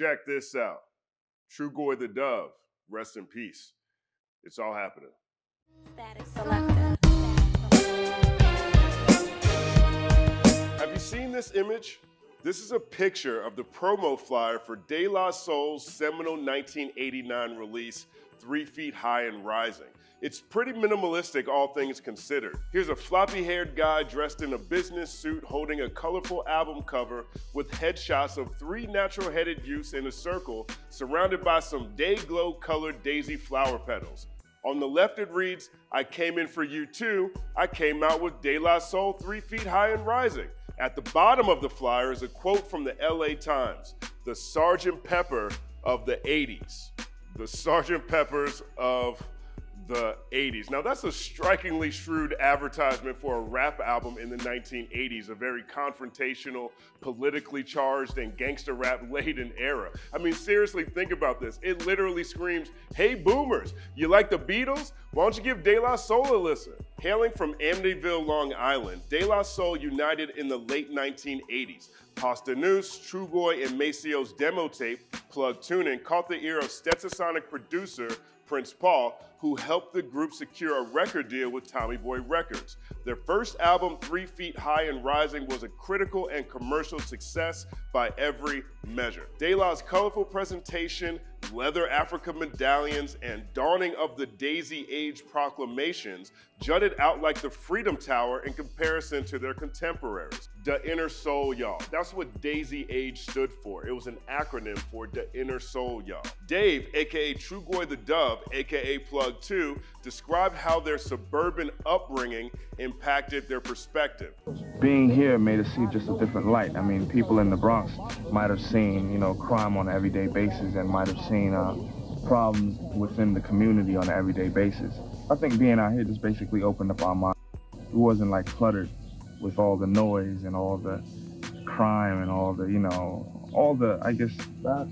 Check this out. Trugoy the Dove, rest in peace. It's all happening. Static selector. Have you seen this image? This is a picture of the promo flyer for De La Soul's seminal 1989 release, Three Feet High and Rising. It's pretty minimalistic, all things considered. Here's a floppy haired guy dressed in a business suit holding a colorful album cover with headshots of three natural headed youths in a circle surrounded by some Day-Glo colored daisy flower petals. On the left, it reads, I came in for you too. I came out with De La Soul three feet high and rising. At the bottom of the flyer is a quote from the LA Times, the Sergeant Pepper of the 80s. The Sergeant Peppers of the 80s. Now, that's a strikingly shrewd advertisement for a rap album in the 1980s, a very confrontational, politically charged, and gangster rap laden era. I mean, seriously, think about this. It literally screams, Hey, boomers, you like the Beatles? Why don't you give De La Soul a listen? Hailing from Amityville, Long Island, De La Soul united in the late 1980s. Posdnuos, Trugoy, and Maseo's demo tape, Plug Tuning, caught the ear of Stetsasonic producer Prince Paul, who helped the group secure a record deal with Tommy Boy Records. Their first album, Three Feet High and Rising, was a critical and commercial success by every measure. De La's colorful presentation, leather Africa medallions, and dawning of the Daisy Age proclamations jutted out like the Freedom Tower in comparison to their contemporaries. The Inner Soul Y'all. That's what Daisy Age stood for. It was an acronym for The Inner Soul Y'all. Dave, aka Trugoy the Dove, aka Plug 2, described how their suburban upbringing impacted their perspective. Being here made us see just a different light. I mean, people in the Bronx might have seen, you know, crime on an everyday basis and might have seen uh, problems within the community on an everyday basis. I think being out here just basically opened up our mind. It wasn't like cluttered with all the noise and all the crime and all the, you know, all the, I guess,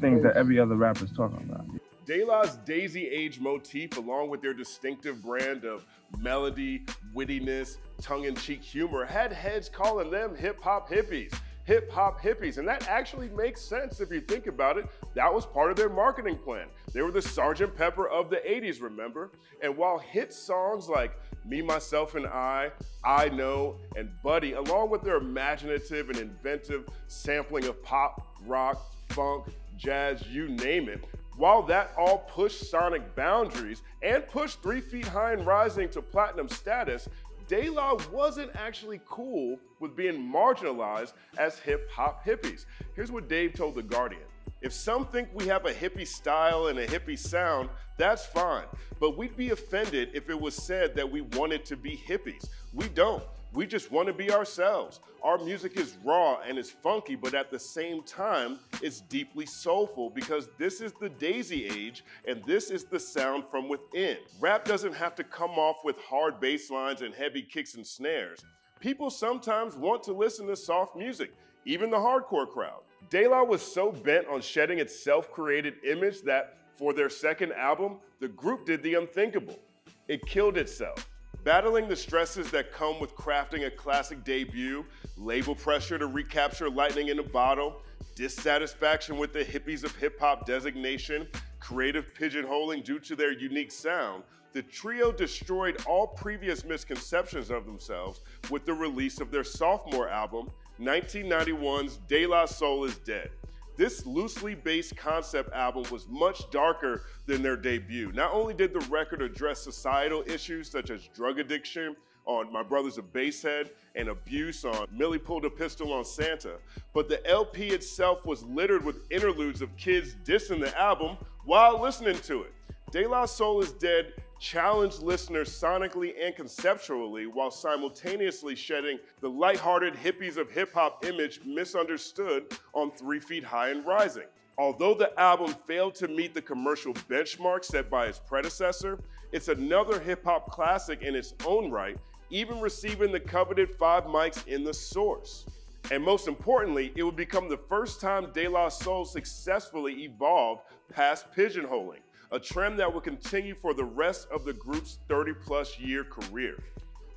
things that every other rapper is talking about. De La's Daisy Age motif, along with their distinctive brand of melody, wittiness, tongue in cheek humor, had heads calling them hip hop hippies hip hop hippies. And that actually makes sense if you think about it. That was part of their marketing plan. They were the Sergeant Pepper of the 80s, remember? And while hit songs like Me, Myself, and I, I Know, and Buddy, along with their imaginative and inventive sampling of pop, rock, funk, jazz, you name it, while that all pushed sonic boundaries and pushed Three Feet High and Rising to platinum status, De La wasn't actually cool with being marginalized as hip hop hippies. Here's what Dave told The Guardian. If some think we have a hippie style and a hippie sound, that's fine. But we'd be offended if it was said that we wanted to be hippies. We don't. We just want to be ourselves. Our music is raw and it's funky, but at the same time, it's deeply soulful because this is the daisy age and this is the sound from within. Rap doesn't have to come off with hard bass lines and heavy kicks and snares. People sometimes want to listen to soft music, even the hardcore crowd. De La was so bent on shedding its self created image that for their second album, the group did the unthinkable. It killed itself. Battling the stresses that come with crafting a classic debut, label pressure to recapture lightning in a bottle, dissatisfaction with the hippies of hip hop designation, creative pigeonholing due to their unique sound, the trio destroyed all previous misconceptions of themselves with the release of their sophomore album, 1991's De La Soul is Dead. This loosely based concept album was much darker than their debut. Not only did the record address societal issues such as drug addiction on My Brother's a Basshead and abuse on Millie Pulled a Pistol on Santa, but the LP itself was littered with interludes of kids dissing the album while listening to it. De La Soul is Dead challenged listeners sonically and conceptually while simultaneously shedding the lighthearted hippies of hip hop image misunderstood on Three Feet High and Rising. Although the album failed to meet the commercial benchmark set by its predecessor, it's another hip hop classic in its own right, even receiving the coveted five mics in the source. And most importantly, it would become the first time De La Soul successfully evolved past pigeonholing a trend that will continue for the rest of the group's 30 plus year career.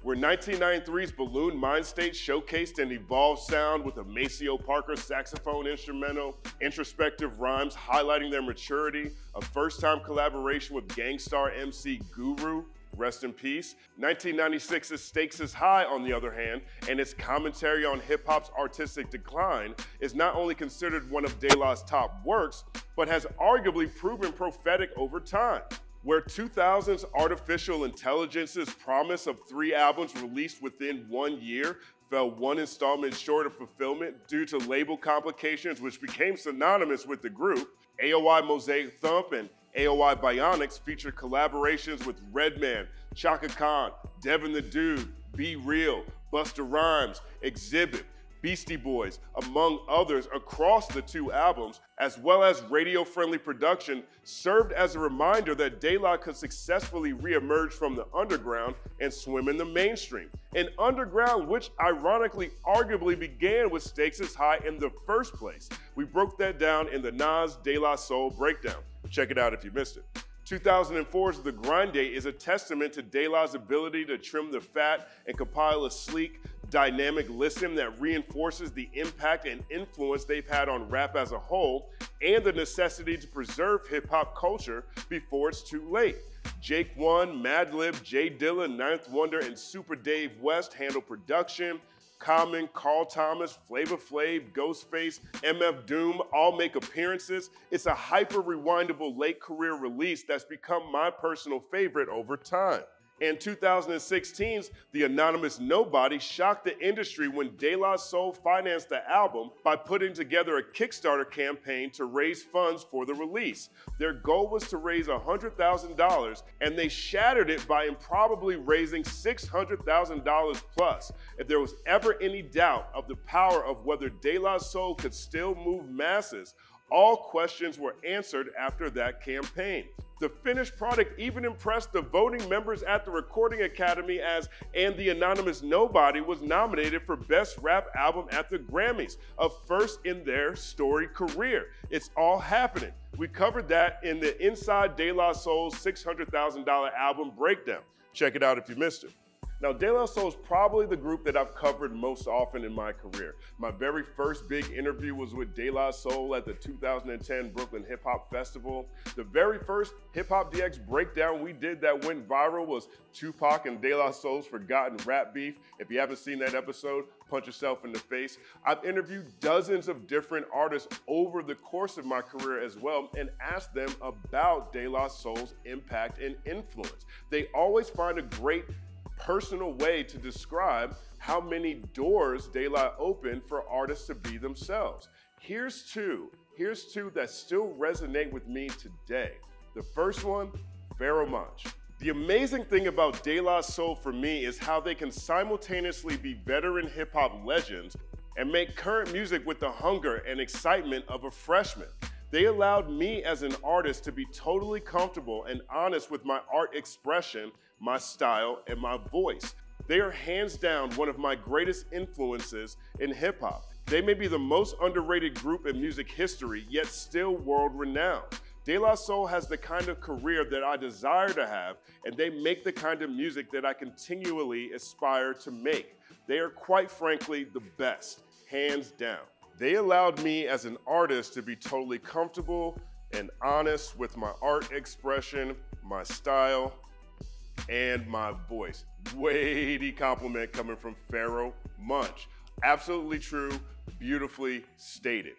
where 1993's Buhloone Mindstate showcased an evolved sound with a Maceo Parker saxophone instrumental, introspective rhymes highlighting their maturity, a first-time collaboration with Gang Starr MC Guru, rest in peace. 1996's Stakes is High, on the other hand, and its commentary on hip hop's artistic decline is not only considered one of De La's top works, but has arguably proven prophetic over time. Where 2000's Art Official Intelligence's promise of three albums released within one year fell one installment short of fulfillment due to label complications, which became synonymous with the group, AOI Mosaic Thump and AOI Bionics featured collaborations with Redman, Chaka Khan, Devin the Dude, B-Real, Busta Rhymes, Xzibit, Beastie Boys, among others across the two albums, as well as radio-friendly production, served as a reminder that De La could successfully re-emerge from the underground and swim in the mainstream. An underground which ironically arguably began with Stakes is High in the first place. We broke that down in the Nas De La Soul breakdown. Check it out if you missed it. 2004's The Grind Date is a testament to De La's ability to trim the fat and compile a sleek, dynamic listen that reinforces the impact and influence they've had on rap as a whole and the necessity to preserve hip hop culture before it's too late. Jake One, Madlib, J Dilla, Ninth Wonder, and Supa Dave West handle production. Common, Carl Thomas, Flavor Flav, Ghostface, MF Doom all make appearances. It's a hyper rewindable late career release that's become my personal favorite over time. In 2016's The Anonymous Nobody shocked the industry when De La Soul financed the album by putting together a Kickstarter campaign to raise funds for the release. Their goal was to raise $100,000 and they shattered it by improbably raising $600,000 plus. If there was ever any doubt of the power of whether De La Soul could still move masses, all questions were answered after that campaign. The finished product even impressed the voting members at the Recording Academy as And the Anonymous Nobody was nominated for Best Rap Album at the Grammys, a first in their storied career. It's all happening. We covered that in the Inside De La Soul's $600,000 album breakdown. Check it out if you missed it. Now, De La Soul is probably the group that I've covered most often in my career. My very first big interview was with De La Soul at the 2010 Brooklyn Hip Hop Festival. The very first Hip Hop DX breakdown we did that went viral was Tupac and De La Soul's Forgotten Rap Beef. If you haven't seen that episode, punch yourself in the face. I've interviewed dozens of different artists over the course of my career as well and asked them about De La Soul's impact and influence. They always find a great personal way to describe how many doors La opened for artists to be themselves. Here's two. Here's two that still resonate with me today. The first one, Pharoahe Monch. The amazing thing about De La Soul for me is how they can simultaneously be veteran hip hop legends and make current music with the hunger and excitement of a freshman. They allowed me as an artist to be totally comfortable and honest with my art expression my style, and my voice. They are hands down one of my greatest influences in hip hop. They may be the most underrated group in music history, yet still world renowned. De La Soul has the kind of career that I desire to have, and they make the kind of music that I continually aspire to make. They are quite frankly the best, hands down. They allowed me as an artist to be totally comfortable and honest with my art expression, my style, and my voice. Weighty compliment coming from Pharoahe Monch. Absolutely true, beautifully stated.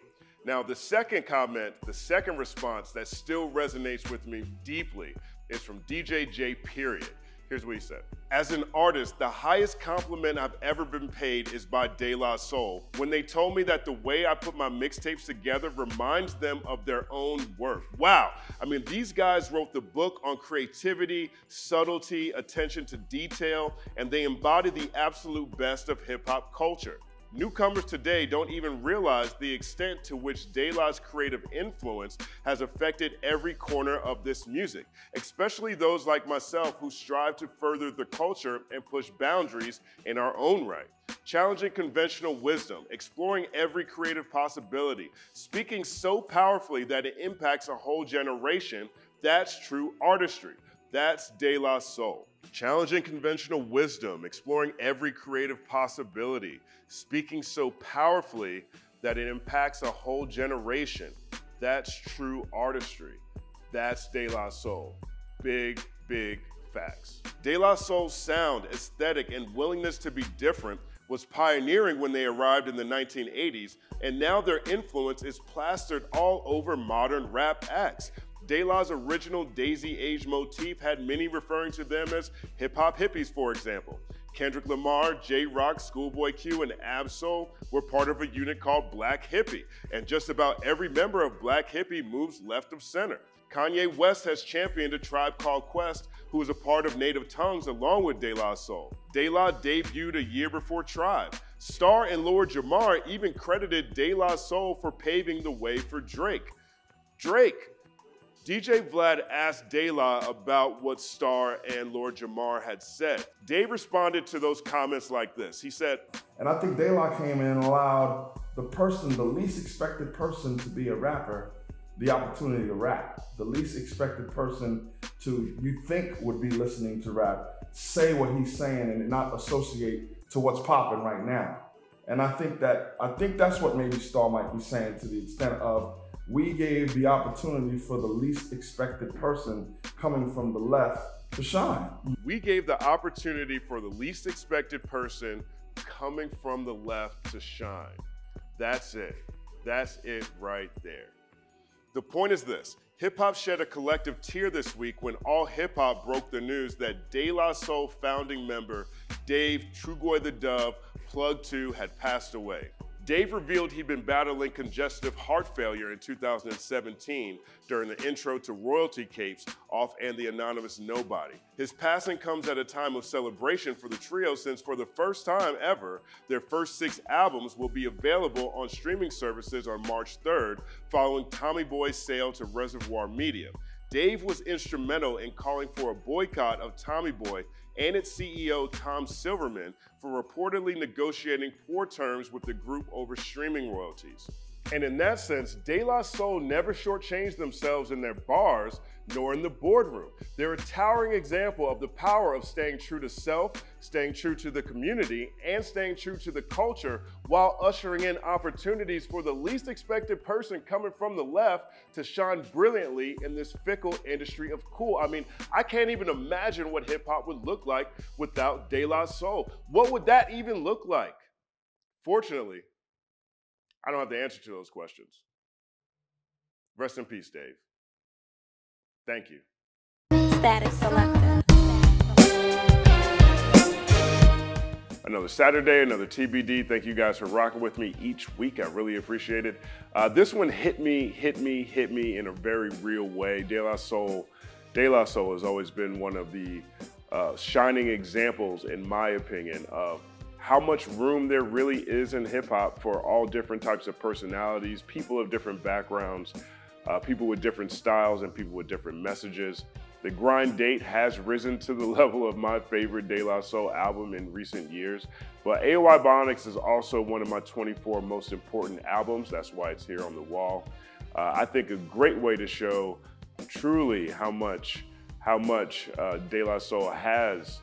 Now, the second comment, the second response that still resonates with me deeply is from DJ J. Period. Here's what he said. As an artist, the highest compliment I've ever been paid is by De La Soul when they told me that the way I put my mixtapes together reminds them of their own work. Wow. I mean, these guys wrote the book on creativity, subtlety, attention to detail, and they embody the absolute best of hip hop culture. Newcomers today don't even realize the extent to which De La's creative influence has affected every corner of this music, especially those like myself who strive to further the culture and push boundaries in our own right. Challenging conventional wisdom, exploring every creative possibility, speaking so powerfully that it impacts a whole generation, that's true artistry. That's De La Soul. Challenging conventional wisdom, exploring every creative possibility, speaking so powerfully that it impacts a whole generation. That's true artistry. That's De La Soul. Big, big facts. De La Soul's sound, aesthetic, and willingness to be different was pioneering when they arrived in the 1980s, and now their influence is plastered all over modern rap acts. De La's original Daisy Age motif had many referring to them as hip hop hippies, for example. Kendrick Lamar, Jay Rock, Schoolboy Q, and Ab-Soul were part of a unit called Black Hippie, and just about every member of Black Hippie moves left of center. Kanye West has championed a tribe called Quest, who is a part of Native Tongues along with De La Soul. De La debuted a year before Tribe. Star and Lord Jamar even credited De La Soul for paving the way for Drake. Drake, DJ Vlad asked De La about what Star and Lord Jamar had said. Dave responded to those comments like this. He said, And I think De La came in and allowed the person, the least expected person to be a rapper, the opportunity to rap. The least expected person to you think would be listening to rap say what he's saying and not associate to what's popping right now. And I think that I think that's what maybe Star might be saying to the extent of we gave the opportunity for the least expected person coming from the left to shine. We gave the opportunity for the least expected person coming from the left to shine. That's it. That's it right there. The point is this hip hop shed a collective tear this week when all hip hop broke the news that De La Soul founding member Dave Trugoy the Dove, Plug 2, had passed away. Dave revealed he'd been battling congestive heart failure in 2017 during the intro to Royalty Capes off And the Anonymous Nobody. His passing comes at a time of celebration for the trio since for the first time ever, their first six albums will be available on streaming services on March 3rd following Tommy Boy's sale to Reservoir Media. Dave was instrumental in calling for a boycott of Tommy Boy and its CEO Tom Silverman for reportedly negotiating poor terms with the group over streaming royalties. And in that sense, De La Soul never shortchanged themselves in their bars nor in the boardroom. They're a towering example of the power of staying true to self, staying true to the community, and staying true to the culture while ushering in opportunities for the least expected person coming from the left to shine brilliantly in this fickle industry of cool. I mean, I can't even imagine what hip hop would look like without De La Soul. What would that even look like? Fortunately, I don't have the answer to those questions. Rest in peace, Dave. Thank you. Status selector. Another Saturday, another TBD. Thank you guys for rocking with me each week. I really appreciate it. Uh, this one hit me, hit me, hit me in a very real way. De La Soul, De La Soul has always been one of the uh, shining examples, in my opinion, of how much room there really is in hip hop for all different types of personalities, people of different backgrounds, uh, people with different styles and people with different messages. The grind date has risen to the level of my favorite De La Soul album in recent years, but AOI Bionics is also one of my 24 most important albums. That's why it's here on the wall. Uh, I think a great way to show truly how much how much uh, De La Soul has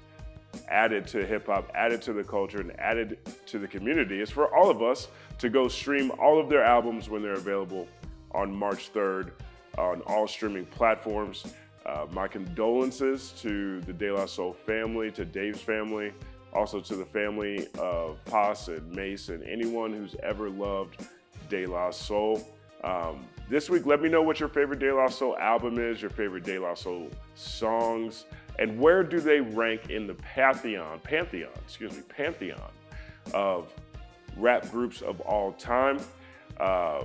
added to hip hop, added to the culture, and added to the community is for all of us to go stream all of their albums when they're available on March 3rd on all streaming platforms. Uh, my condolences to the De La Soul family, to Dave's family, also to the family of Pas and Mase and anyone who's ever loved De La Soul. Um, this week, let me know what your favorite De La Soul album is, your favorite De La Soul songs, and where do they rank in the pantheon, pantheon, excuse me, pantheon of rap groups of all time. Uh,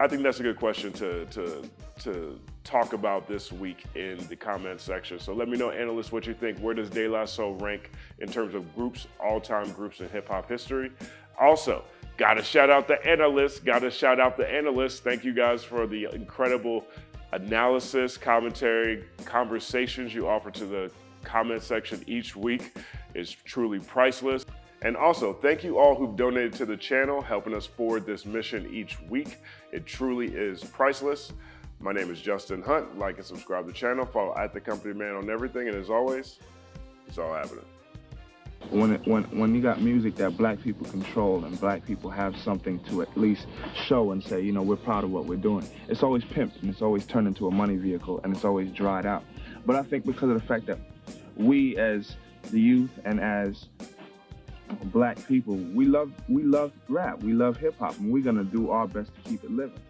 I think that's a good question to, to, to talk about this week in the comment section. So let me know, analysts, what you think. Where does De La Soul rank in terms of groups, all-time groups in hip hop history? Also, gotta shout out the analysts, gotta shout out the analysts. Thank you guys for the incredible analysis, commentary, conversations you offer to the comment section each week. is truly priceless. And also, thank you all who've donated to the channel, helping us forward this mission each week. It truly is priceless. My name is Justin Hunte. Like and subscribe to the channel. Follow at the Company Man on everything. And as always, it's all happening. When it, when when you got music that black people control and black people have something to at least show and say, you know, we're proud of what we're doing. It's always pimped and it's always turned into a money vehicle and it's always dried out. But I think because of the fact that we as the youth and as black people, we love we love rap, we love hip hop, and we're gonna do our best to keep it living.